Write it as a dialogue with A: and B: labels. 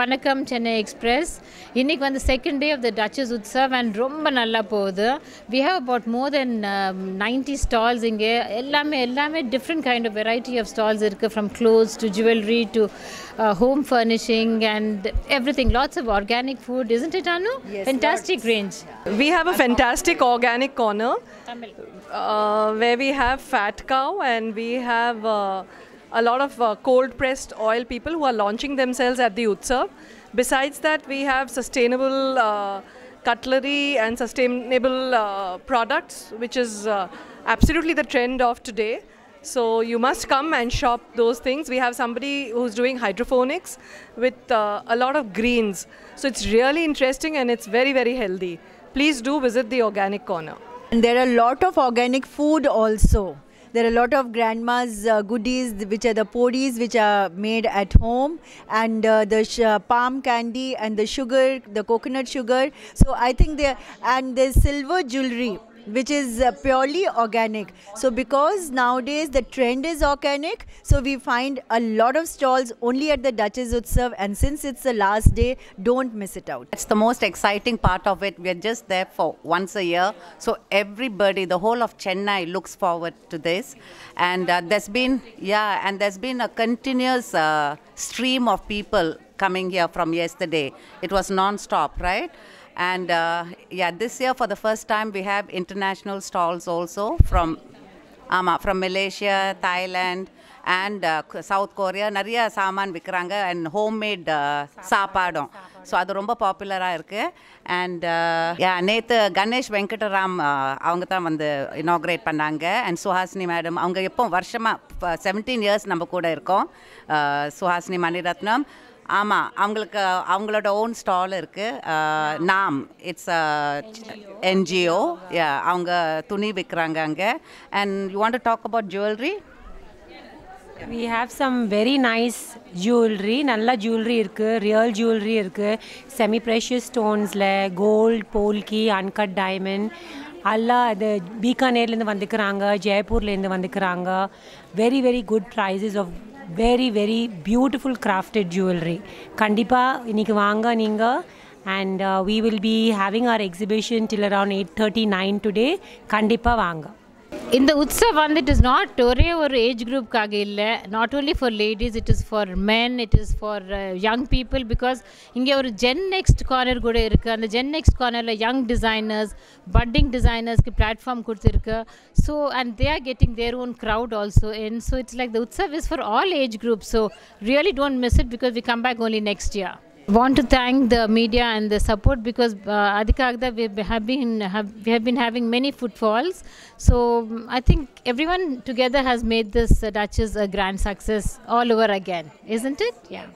A: வணக்கம் சென்னை எக்ஸ்பிரஸ் இன்னைக்கு வந்து second day of the duchess Utsav and ரொம்ப நல்லா போகுது we have about more than ninety stalls இங்கே எல்லாமே எல்லாமே different kind of variety of stalls இருக்குது from clothes to jewellery to home furnishing and everything lots of organic food isn't it anu fantastic range
B: We have a fantastic organic corner uh, where we have fat cow and we have uh, a lot of uh, cold pressed oil people who are launching themselves at the Utsav. Besides that, we have sustainable uh, cutlery and sustainable uh, products, which is uh, absolutely the trend of today. So you must come and shop those things. We have somebody who's doing hydroponics with uh, a lot of greens. So it's really interesting and it's very, very healthy. Please do visit the organic corner.
C: And there are a lot of organic food also. There are a lot of grandma's uh, goodies, which are the podis, which are made at home, and uh, the uh, palm candy and the sugar, the coconut sugar. So I think there and there's silver jewelry, which is uh, purely organic. So because nowadays the trend is organic, so we find a lot of stalls only at the Duchess Utsav, and since it's the last day, don't miss it out.
D: That's the most exciting part of it. We're just there for once a year. So everybody, the whole of Chennai looks forward to this. And uh, there's been, yeah, and there's been a continuous uh, stream of people coming here from yesterday. It was non-stop, right? And uh, yeah, this year for the first time we have international stalls also from ஆமாம் from Malaysia Thailand and South Korea நிறைய சாமான் விற்கிறாங்க and homemade uh, சாப்பாடும். So அது ரொம்ப பாப்புலராக இருக்குது and நேற்று கணேஷ் வெங்கடராம் uh, அவங்க தான் வந்து இனாக்ரேட் பண்ணாங்க. அண்ட் சுஹாசினி மேடம் அவங்க எப்போ வருஷமாக செவன்டீன் இயர்ஸ் நம்ம கூட இருக்கோம். Uh, சுஹாசினி மணிரத்னம். ஆமாம் அவங்களுக்கு அவங்களோட ஓன் ஸ்டால் இருக்குது நாம் இட்ஸ் என்ஜிஓ அவங்க துணி விற்கிறாங்க அங்கே. And you want to talk about jewellery
E: we have some very nice jewelry நல்ல ஜுவல்லரி இருக்குது ரியல் ஜுவல்லரி இருக்குது செமி ப்ரெஷியஸ் ஸ்டோன்ஸில் கோல்ட் போல்கி அன்கட் டைமண்ட் எல்லாம் அது பீகானேர்லேருந்து வந்துக்கிறாங்க ஜெய்ப்பூர்லேருந்து வந்துக்கிறாங்க very very good prices of very very beautiful crafted jewellery கண்டிப்பாக இன்றைக்கி வாங்க நீங்கள் and we will be having our exhibition till around eight thirty nine today கண்டிப்பாக வாங்க.
A: இந்த உற்சவ் வந்து இட் இஸ் நாட் ஒரே ஒரு ஏஜ் குரூப்காக இல்லை. Not only for ladies it is for men it is for young people because இங்கே ஒரு ஜென் நெக்ஸ்ட் கார்னர் கூட இருக்குது அந்த ஜென் நெக்ஸ்ட் கார்னரில் யங் டிசைனர்ஸ் பட்டிங் டிசைனர்ஸ்க்கு பிளாட்ஃபார்ம் கொடுத்துருக்கு. So and they are getting their own crowd also and so it's like the Utsav is for all age group so really don't miss it because we come back only next year want to thank the media and the support because uh, we have been have, we have been having many footfalls. So i think everyone together has made this uh, duchess a grand success all over again isn't it? Yeah